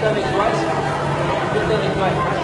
done it twice. You've done it twice.